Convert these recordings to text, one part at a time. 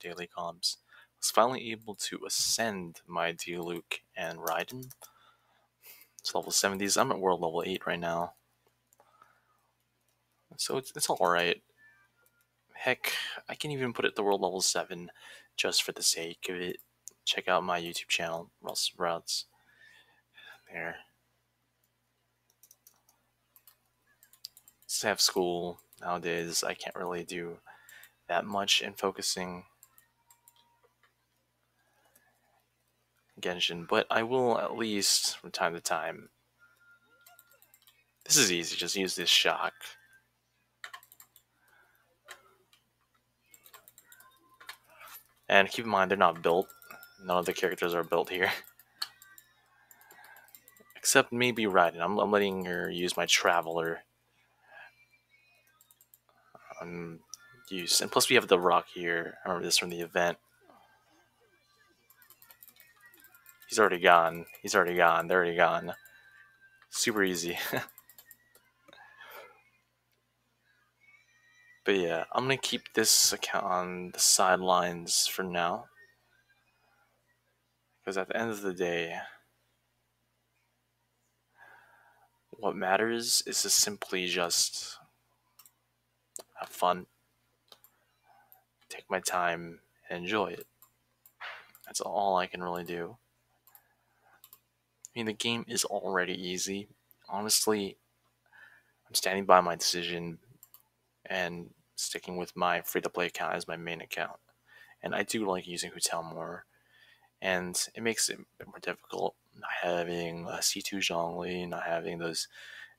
daily comps, I was finally able to ascend my Diluc and Raiden. It's level 70s. I'm at world level 8 right now. So it's, it's alright. Heck, I can even put it to world level 7 just for the sake of it. Check out my YouTube channel, RussellSproutz. There. Just have school nowadays. I can't really do that much in focusing Genshin, but I will at least from time to time. This is easy, just use this shock. And keep in mind, they're not built. None of the characters are built here. Except maybe Raiden. I'm, I'm letting her use my Traveler. Um, use. And plus we have the rock here. I remember this from the event. He's already gone. He's already gone. They're already gone. Super easy. but yeah, I'm gonna keep this account on the sidelines for now. Because at the end of the day, what matters is to simply just have fun take my time and enjoy it. That's all I can really do. I mean, the game is already easy. Honestly, I'm standing by my decision and sticking with my free to play account as my main account. And I do like using Hu Tao more. And it makes it a bit more difficult not having a C2 Zhongli, not having those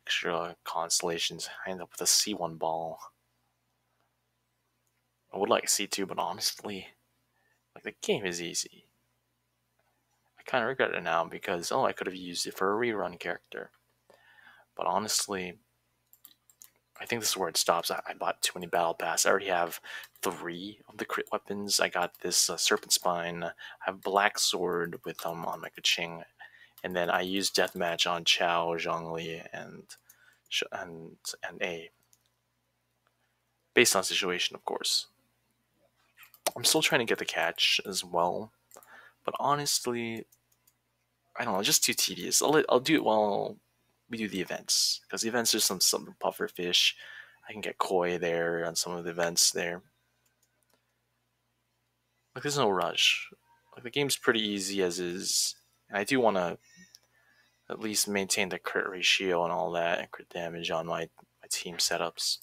extra constellations. I end up with a C1 ball. I would like C2, but honestly, like the game is easy. Kind of regret it now because oh, I could have used it for a rerun character. But honestly, I think this is where it stops. I, I bought too many battle pass. I already have three of the crit weapons. I got this uh, serpent spine. I have black sword with them um, on my Keqing, and then I used deathmatch on Xiao, Zhongli, and and and A. Based on situation, of course. I'm still trying to get the catch as well, but honestly, I don't know, just too tedious. I'll, I'll do it while we do the events because the events there's some some puffer fish. I can get koi there on some of the events there. Like there's no rush. Like the game's pretty easy as is, and I do want to at least maintain the crit ratio and all that and crit damage on my my team setups.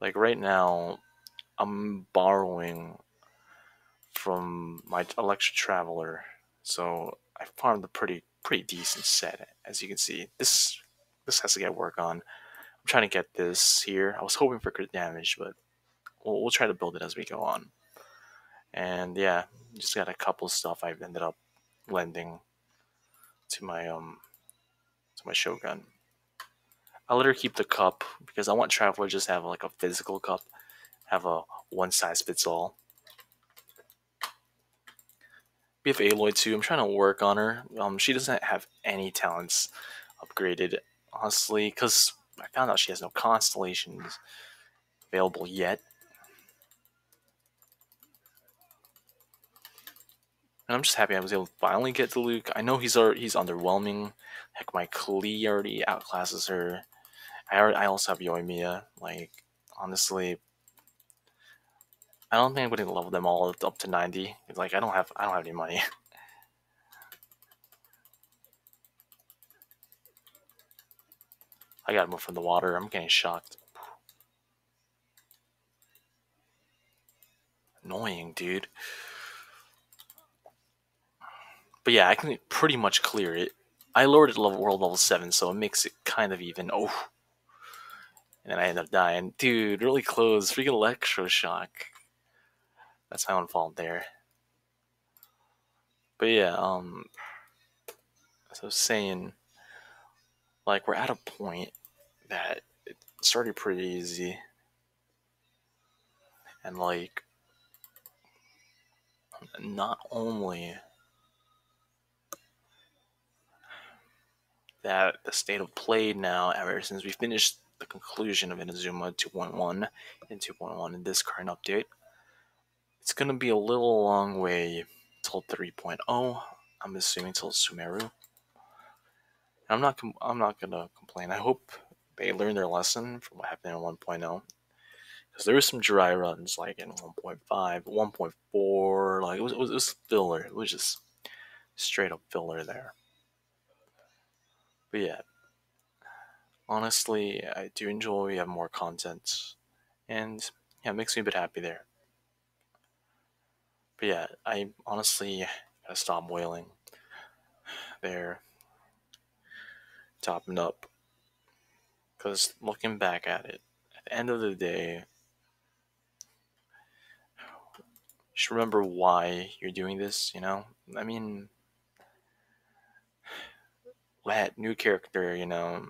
like right now i'm borrowing from my electric traveler so i farmed a pretty pretty decent set as you can see. This this has to get work on. I'm trying to get this here. I was hoping for crit damage but we'll, we'll try to build it as we go on. And yeah just got a couple stuff i've ended up lending to my um to my shogun. I'll let her keep the cup because I want Traveler just have like a physical cup, have a one size fits all. We have Aloy too. I'm trying to work on her. Um, she doesn't have any talents upgraded, honestly, because I found out she has no constellations available yet. And I'm just happy I was able to finally get to Luke. I know he's already, he's underwhelming. Heck, my Klee already outclasses her. I already, I also have Yoimiya. Like honestly, I don't think I'm going to level them all up to 90. Like I don't have I don't have any money. I gotta move from the water. I'm getting shocked. Annoying, dude. But yeah, I can pretty much clear it. I lowered it to level world level 7, so it makes it kind of even. Oh, and then I end up dying. Dude, really close. Freaking electroshock. That's how I fall there. But yeah, um, was saying, like we're at a point that it started pretty easy, and like not only that the state of play now ever since we finished the conclusion of Inazuma 2.1 and 2.1 in this current update. It's gonna be a little long way till 3.0. I'm assuming till Sumeru. I'm not. I'm not gonna complain. I hope they learned their lesson from what happened in 1.0 because there was some dry runs like in 1.5, 1.4. Like it was, it was, it was filler. It was just straight up filler there. But yeah, honestly, I do enjoy we have more content, and yeah, it makes me a bit happy there. But yeah, I honestly gotta stop whaling. There, topping up, because looking back at it, at the end of the day, just remember why you're doing this. You know, I mean, that new character, you know,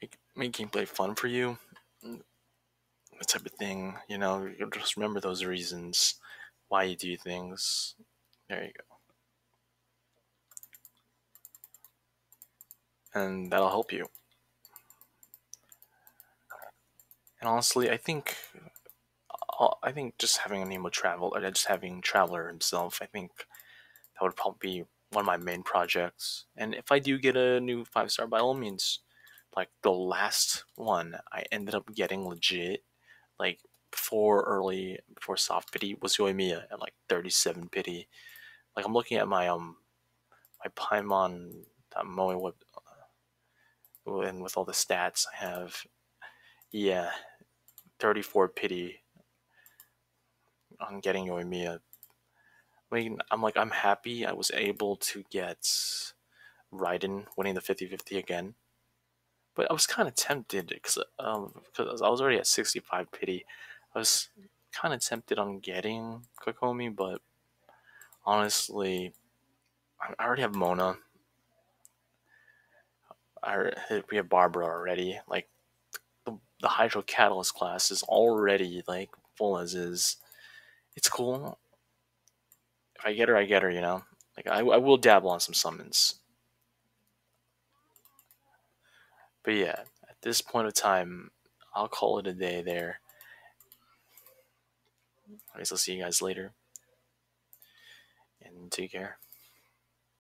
make, make gameplay fun for you that type of thing. You know, just remember those reasons why you do things. There you go. And that'll help you. And honestly, I think uh, I think just having a name of travel or just having Traveler himself, I think that would probably be one of my main projects. And if I do get a new five star, by all means, like the last one I ended up getting legit like before early before soft pity was Yoimiya at like 37 pity. Like I'm looking at my um my Paimon um, Moe web uh, and with all the stats I have, yeah, 34 pity on getting Yoimiya. I mean, I'm like I'm happy I was able to get Raiden winning the 50-50 again. But I was kind of tempted because um, cause I was already at 65 pity. I was kind of tempted on getting Kokomi, but honestly, I already have Mona. I we have Barbara already. Like the, the Hydro Catalyst class is already like full as is. It's cool. If I get her, I get her. You know, like I, I will dabble on some summons. But yeah, at this point of time, I'll call it a day there. I guess I'll see you guys later. And take care.